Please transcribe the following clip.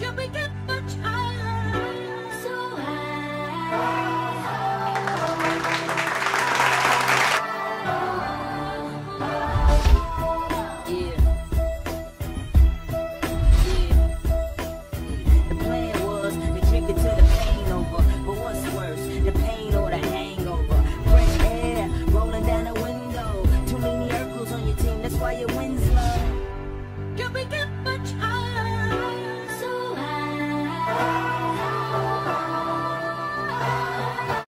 You'll be